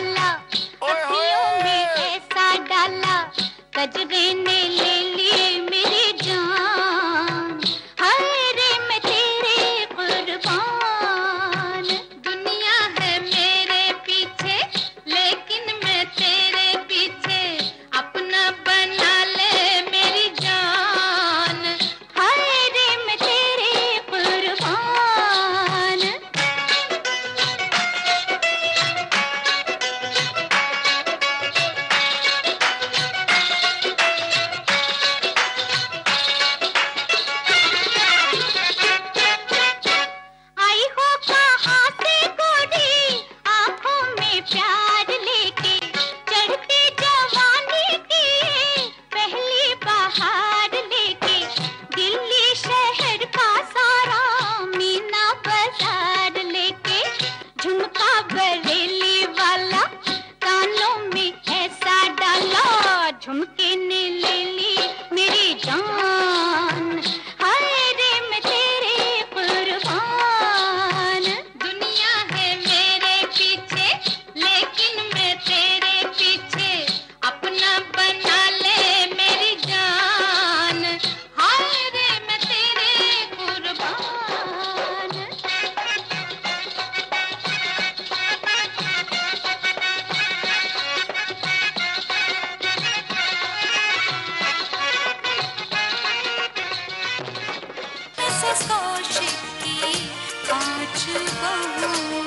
डाला कपियों में ऐसा डाला कजरे ने ले akşamlık से सोशिक की कांच बहू